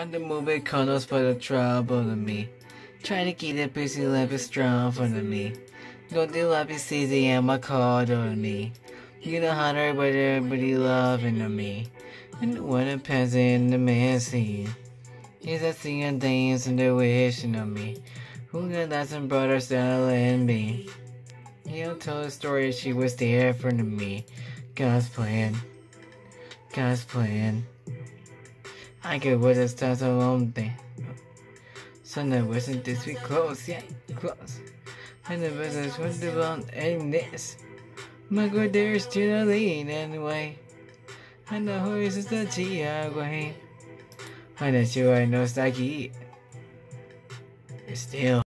And the movie colors for the trouble to me. Try to keep the pussy life strong for me. Don't do love is easy and my call to me. You know how everybody, everybody loving to me. And what a peasant the man see. Is a singing dance and they're wishing on me. Who got that some brothers telling me? He'll tell a story she was there for me. God's plan. God's plan. I could with a start alone thing. So that wasn't this week close yet. Close. And the business went around and this. My good there's still a lead anyway. And the horse is the Tiagway. And the sure I know Saki. Still.